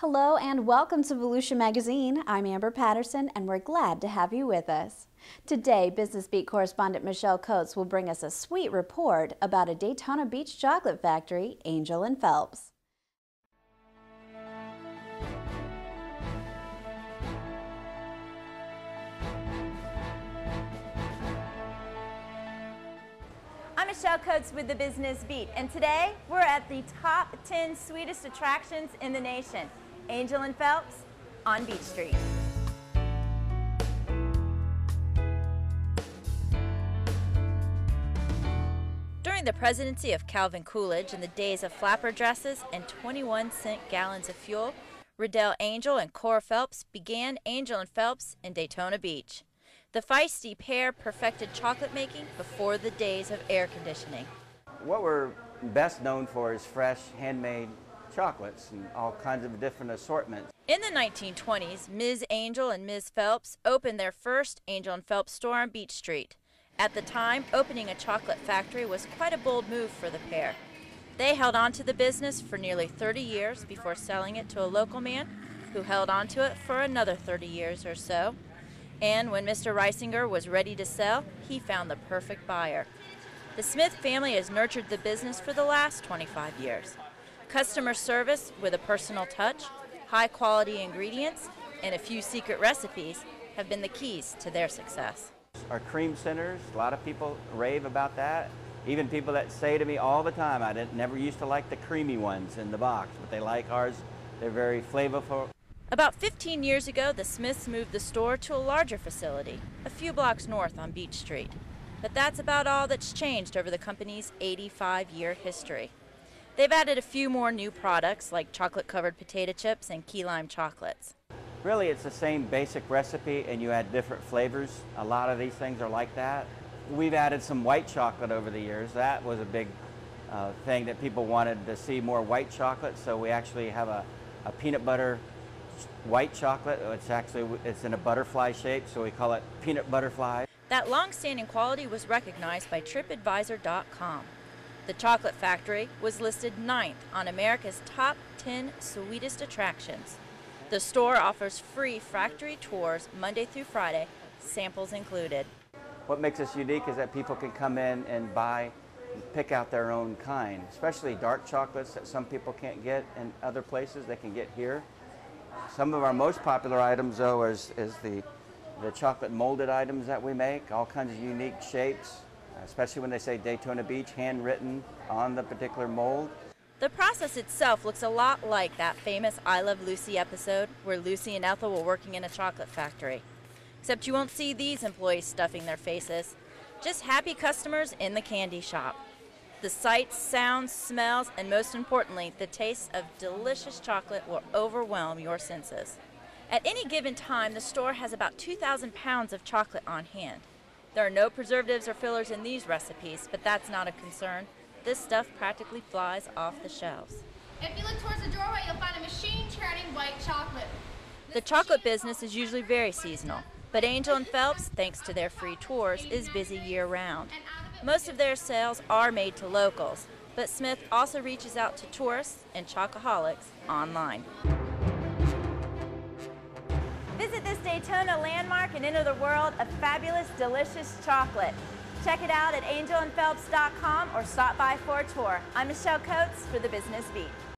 Hello and welcome to Volusia Magazine. I'm Amber Patterson and we're glad to have you with us. Today, Business Beat correspondent Michelle Coats will bring us a sweet report about a Daytona Beach chocolate factory, Angell and Phelps. I'm Michelle Coats with the Business Beat, and today we're at the top 10 sweetest attractions in the nation, Angell and Phelps on Beach Street. During the presidency of Calvin Coolidge in the days of flapper dresses and 21 cent gallons of fuel, Riddell Angell and Cora Phelps began Angell and Phelps in Daytona Beach. The feisty pair perfected chocolate making before the days of air conditioning. What we're best known for is fresh, handmade chocolates and all kinds of different assortments. In the 1920s, Ms. Angell and Ms. Phelps opened their first Angell and Phelps store on Beach Street. At the time, opening a chocolate factory was quite a bold move for the pair. They held on to the business for nearly 30 years before selling it to a local man who held on to it for another 30 years or so. And when Mr. Reisinger was ready to sell, he found the perfect buyer. The Smith family has nurtured the business for the last 25 years. Customer service with a personal touch, high quality ingredients, and a few secret recipes have been the keys to their success. Our cream centers, a lot of people rave about that. Even people that say to me all the time, I didn't, never used to like the creamy ones in the box, but they like ours. They're very flavorful. About 15 years ago, the Smiths moved the store to a larger facility, a few blocks north on Beach Street. But that's about all that's changed over the company's 85 year history. They've added a few more new products like chocolate covered potato chips and key lime chocolates. Really, it's the same basic recipe and you add different flavors. A lot of these things are like that. We've added some white chocolate over the years. That was a big uh, thing that people wanted to see more white chocolate, so we actually have a, a peanut butter white chocolate. It's actually it's in a butterfly shape, so we call it peanut butterfly. That long-standing quality was recognized by TripAdvisor.com. The Chocolate Factory was listed ninth on America's top 10 sweetest attractions. The store offers free factory tours Monday through Friday, samples included. What makes us unique is that people can come in and buy pick out their own kind, especially dark chocolates that some people can't get in other places, they can get here. Some of our most popular items, though, is, is the, the chocolate molded items that we make, all kinds of unique shapes, especially when they say Daytona Beach, handwritten on the particular mold. The process itself looks a lot like that famous I Love Lucy episode where Lucy and Ethel were working in a chocolate factory. Except you won't see these employees stuffing their faces, just happy customers in the candy shop. The sights, sounds, smells, and most importantly, the taste of delicious chocolate will overwhelm your senses. At any given time, the store has about 2,000 pounds of chocolate on hand. There are no preservatives or fillers in these recipes, but that's not a concern. This stuff practically flies off the shelves. If you look towards the doorway, you'll find a machine churning white chocolate. The chocolate business is usually very seasonal, but Angell and Phelps, thanks to their free tours, is busy year round. Most of their sales are made to locals, but Smith also reaches out to tourists and chocoholics online. Visit this Daytona landmark and enter the world of fabulous, delicious chocolate. Check it out at angellandphelps.com or stop by for a tour. I'm Michelle Coats for the Business Beat.